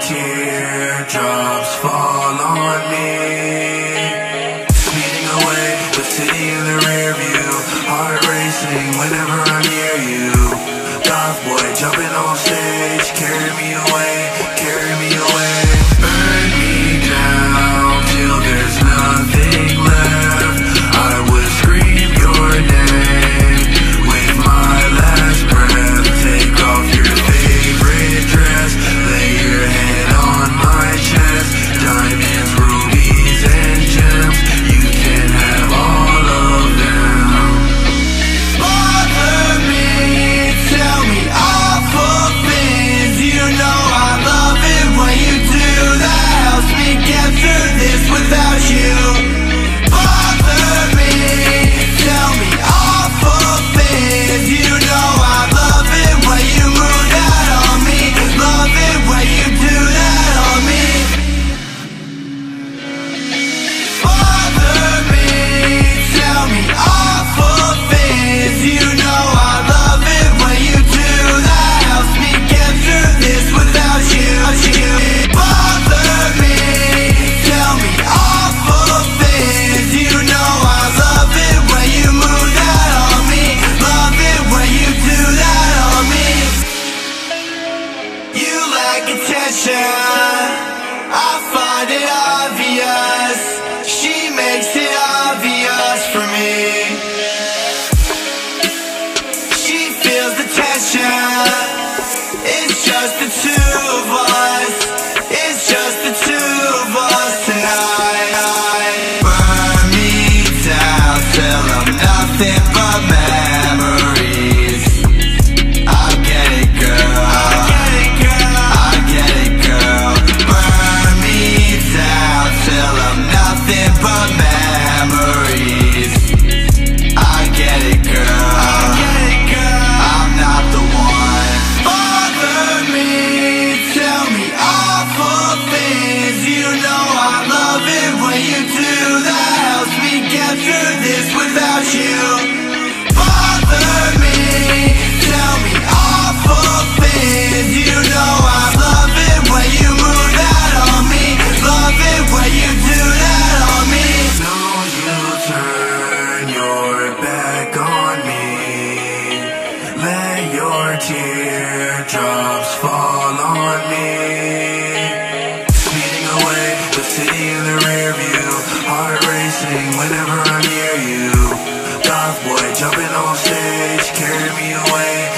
teardrops fall on me. Speeding away, the city in the rear view. Heart racing whenever I'm near you. Goth boy jumping on stage Carry me away, carry me away. like attention I find it obvious. me away.